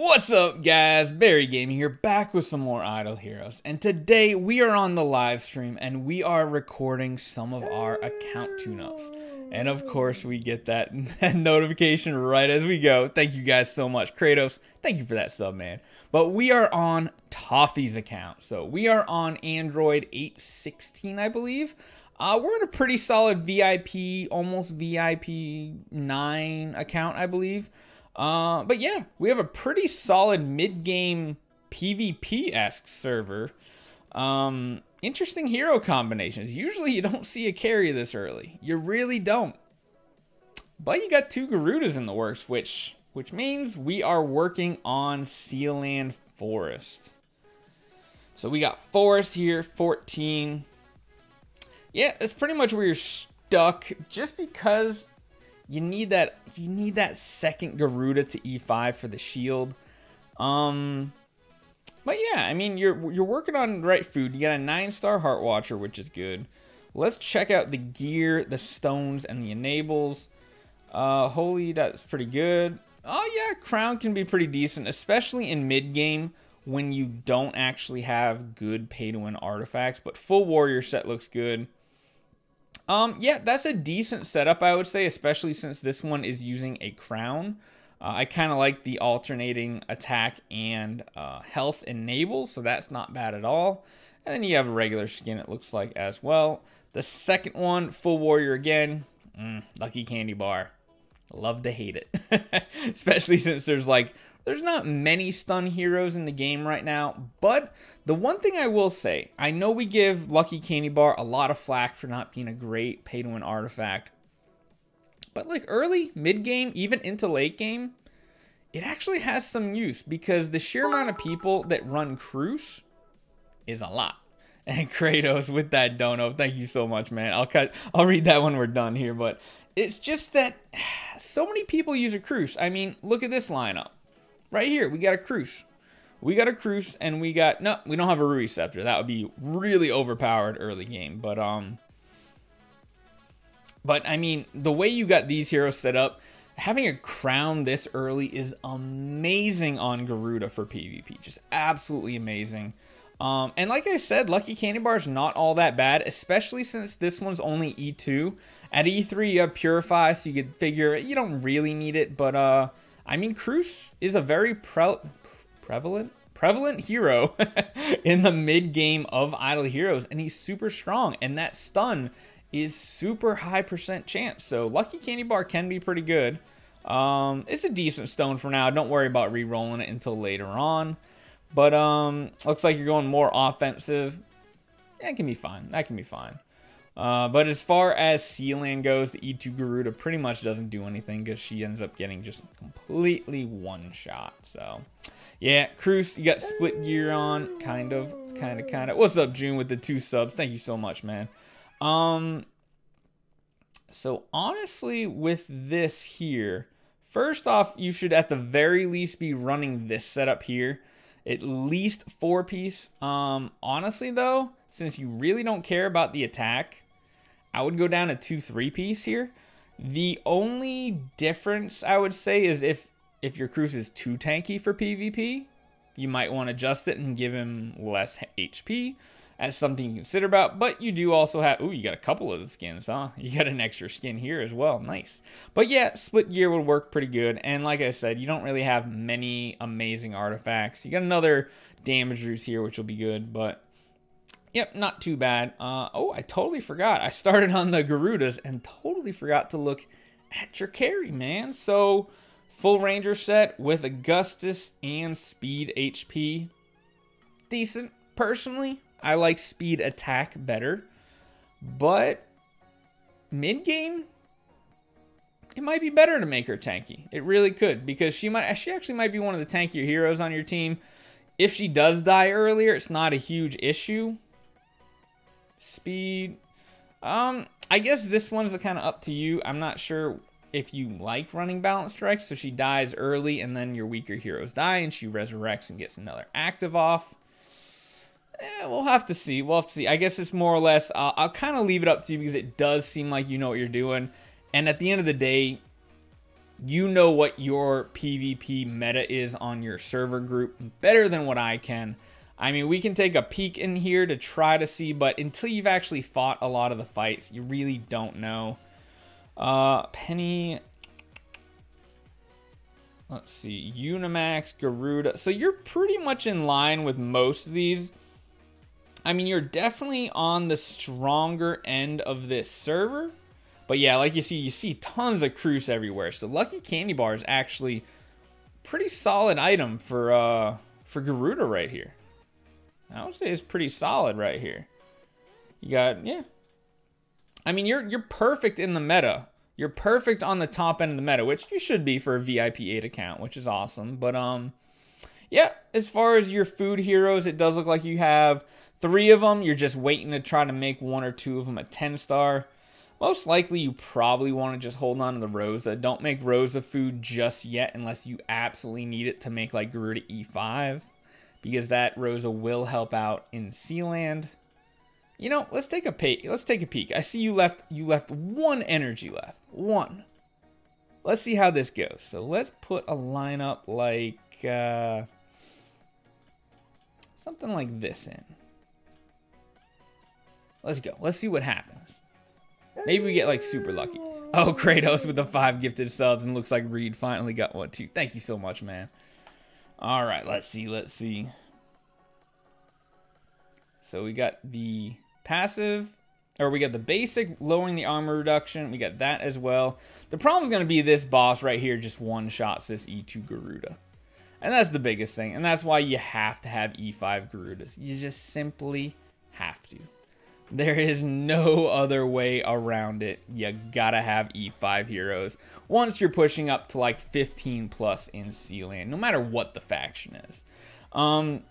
What's up guys, Barry Gaming here, back with some more Idle Heroes, and today we are on the live stream and we are recording some of our account tune-ups. And of course we get that, that notification right as we go. Thank you guys so much. Kratos, thank you for that sub, man. But we are on Toffee's account, so we are on Android 816, I believe. Uh, we're in a pretty solid VIP, almost VIP 9 account, I believe. Uh, but yeah, we have a pretty solid mid-game PvP-esque server. Um, interesting hero combinations. Usually you don't see a Carrie this early. You really don't. But you got two Garudas in the works, which which means we are working on Sealand Forest. So we got Forest here, 14. Yeah, that's pretty much where you're stuck just because you need that you need that second Garuda to E5 for the shield. Um but yeah, I mean you're you're working on right food. You got a 9-star Heart Watcher, which is good. Let's check out the gear, the stones and the enables. Uh holy, that's pretty good. Oh yeah, crown can be pretty decent, especially in mid game when you don't actually have good pay to win artifacts, but full warrior set looks good. Um, yeah, that's a decent setup, I would say, especially since this one is using a crown. Uh, I kind of like the alternating attack and uh, health enable, so that's not bad at all. And then you have a regular skin, it looks like, as well. The second one, full warrior again. Mm, lucky candy bar. Love to hate it. Especially since there's like there's not many stun heroes in the game right now, but the one thing I will say, I know we give Lucky Candy Bar a lot of flack for not being a great pay-to-win artifact, but like early, mid-game, even into late game, it actually has some use because the sheer amount of people that run Cruz is a lot. And Kratos with that dono, thank you so much, man. I'll cut, I'll read that when we're done here, but it's just that so many people use a Cruz. I mean, look at this lineup. Right here, we got a Cruz. We got a Cruz, and we got... No, we don't have a Ruyi Scepter. That would be really overpowered early game. But, um... But, I mean, the way you got these heroes set up, having a crown this early is amazing on Garuda for PvP. Just absolutely amazing. Um, and like I said, Lucky Candy Bar is not all that bad, especially since this one's only E2. At E3, you have Purify, so you could figure you don't really need it, but uh, I mean, Cruz is a very pre prevalent prevalent hero in the mid game of Idle Heroes, and he's super strong. And that stun is super high percent chance. So Lucky Candy Bar can be pretty good. Um, it's a decent stone for now. Don't worry about re-rolling it until later on. But um, looks like you're going more offensive. That can be fine. That can be fine. Uh, but as far as Sealand goes, the E2 Garuda pretty much doesn't do anything because she ends up getting just completely one shot. So, yeah, Cruz, you got split gear on, kind of, kind of, kind of. What's up, June, with the two subs? Thank you so much, man. Um, so honestly, with this here, first off, you should at the very least be running this setup here. At least four piece. Um, honestly though, since you really don't care about the attack, I would go down a two three piece here. The only difference I would say is if if your Cruz is too tanky for PvP, you might want to adjust it and give him less HP. That's something you consider about. But you do also have, ooh, you got a couple of the skins, huh? You got an extra skin here as well. Nice. But yeah, split gear would work pretty good. And like I said, you don't really have many amazing artifacts. You got another damage roots here, which will be good. But Yep, not too bad. Uh, oh, I totally forgot. I started on the Garudas and totally forgot to look at your Carrie, man. So, full Ranger set with Augustus and Speed HP. Decent. Personally, I like Speed Attack better. But, mid-game, it might be better to make her tanky. It really could because she might she actually might be one of the tankier heroes on your team. If she does die earlier, it's not a huge issue speed. Um, I guess this one's kind of up to you. I'm not sure if you like running balance strikes. So she dies early and then your weaker heroes die and she resurrects and gets another active off. Eh, we'll have to see. We'll have to see. I guess it's more or less, I'll, I'll kind of leave it up to you because it does seem like you know what you're doing. And at the end of the day, You know what your PvP meta is on your server group better than what I can. I mean, we can take a peek in here to try to see, but until you've actually fought a lot of the fights, you really don't know. Uh, Penny, let's see, Unimax, Garuda. So you're pretty much in line with most of these. I mean, you're definitely on the stronger end of this server. But yeah, like you see, you see tons of Cruz everywhere. So Lucky Candy Bar is actually pretty solid item for uh for Garuda right here. I would say it's pretty solid right here. You got yeah. I mean, you're you're perfect in the meta. You're perfect on the top end of the meta, which you should be for a VIP 8 account, which is awesome. But um yeah, as far as your food heroes, it does look like you have three of them. You're just waiting to try to make one or two of them a 10 star. Most likely, you probably want to just hold on to the Rosa. Don't make Rosa food just yet unless you absolutely need it to make like Garuda E5. Because that Rosa will help out in Sealand. You know, let's take a peek. Let's take a peek. I see you left you left one energy left. One. Let's see how this goes. So let's put a lineup like uh, something like this in. Let's go. Let's see what happens. Maybe we get like super lucky. Oh, Kratos with the five gifted subs and looks like Reed finally got one too. Thank you so much, man. All right, let's see. Let's see. So we got the passive, or we got the basic lowering the armor reduction. We got that as well. The problem is going to be this boss right here just one-shots this E2 Garuda. And that's the biggest thing. And that's why you have to have E5 Garudas. You just simply have to. There is no other way around it. You gotta have E5 heroes once you're pushing up to like 15 plus in Sealand, no matter what the faction is. Um,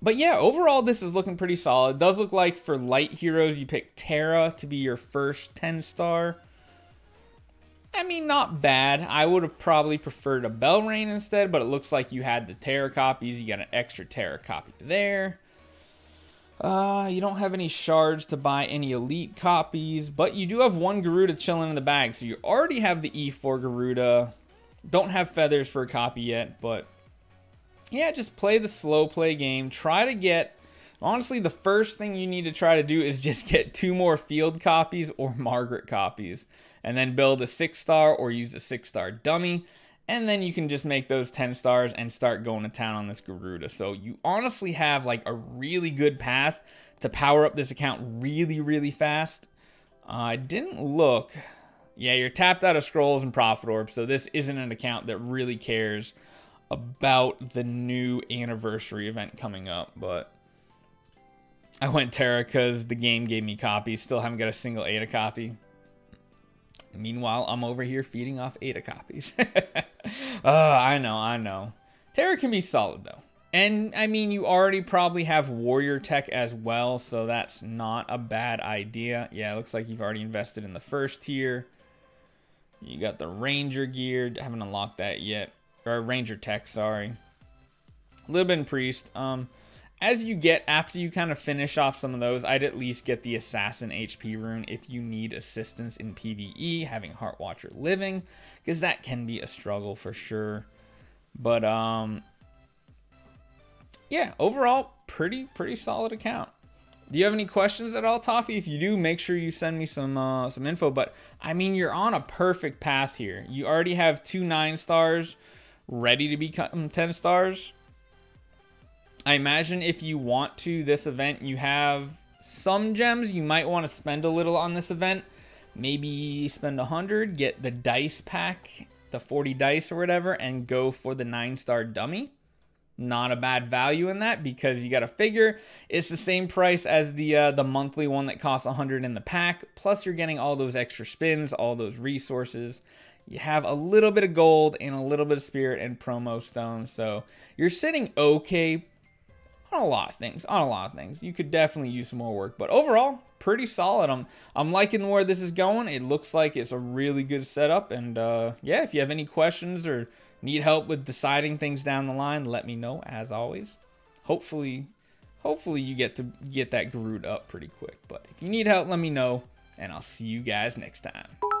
but yeah, overall, this is looking pretty solid. It does look like for light heroes, you pick Tara to be your first 10 star. I mean, not bad. I would have probably preferred a Belrain instead, but it looks like you had the Tara copies. You got an extra Tara copy there. Uh, you don't have any shards to buy any elite copies, but you do have one Garuda chilling in the bag. So you already have the E4 Garuda. Don't have feathers for a copy yet, but yeah, just play the slow play game. Try to get, honestly, the first thing you need to try to do is just get two more field copies or Margaret copies, and then build a six star or use a six star dummy and then you can just make those 10 stars and start going to town on this Garuda. So you honestly have like a really good path to power up this account really, really fast. Uh, I didn't look. Yeah, you're tapped out of scrolls and prophet orbs, so this isn't an account that really cares about the new anniversary event coming up, but I went Tara because the game gave me copies. Still haven't got a single Ada copy. Meanwhile, I'm over here feeding off Ada copies. uh, I know, I know. Tara can be solid though. And I mean, you already probably have warrior tech as well, so that's not a bad idea. Yeah, it looks like you've already invested in the first tier. You got the ranger gear. Haven't unlocked that yet. Or ranger tech, sorry. Bit priest. Um, as you get, after you kind of finish off some of those, I'd at least get the Assassin HP rune if you need assistance in PvE, having Heart Watcher living, because that can be a struggle for sure. But, um, yeah, overall, pretty, pretty solid account. Do you have any questions at all, Toffee? If you do, make sure you send me some uh, some info. But, I mean, you're on a perfect path here. You already have two 9 stars ready to become 10 stars I imagine if you want to this event, you have some gems. You might want to spend a little on this event. Maybe spend 100, get the dice pack, the 40 dice or whatever, and go for the 9-star dummy. Not a bad value in that because you got to figure it's the same price as the uh, the monthly one that costs 100 in the pack. Plus, you're getting all those extra spins, all those resources. You have a little bit of gold and a little bit of spirit and promo stones. So you're sitting okay on a lot of things. On a lot of things, you could definitely use some more work. But overall, pretty solid. I'm I'm liking where this is going. It looks like it's a really good setup. And uh, yeah, if you have any questions or need help with deciding things down the line, let me know. As always, hopefully, hopefully you get to get that Garuda up pretty quick. But if you need help, let me know, and I'll see you guys next time.